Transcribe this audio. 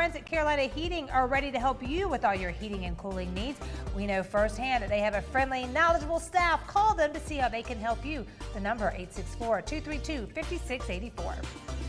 friends at Carolina Heating are ready to help you with all your heating and cooling needs. We know firsthand that they have a friendly, knowledgeable staff. Call them to see how they can help you. The number 864 232 5684.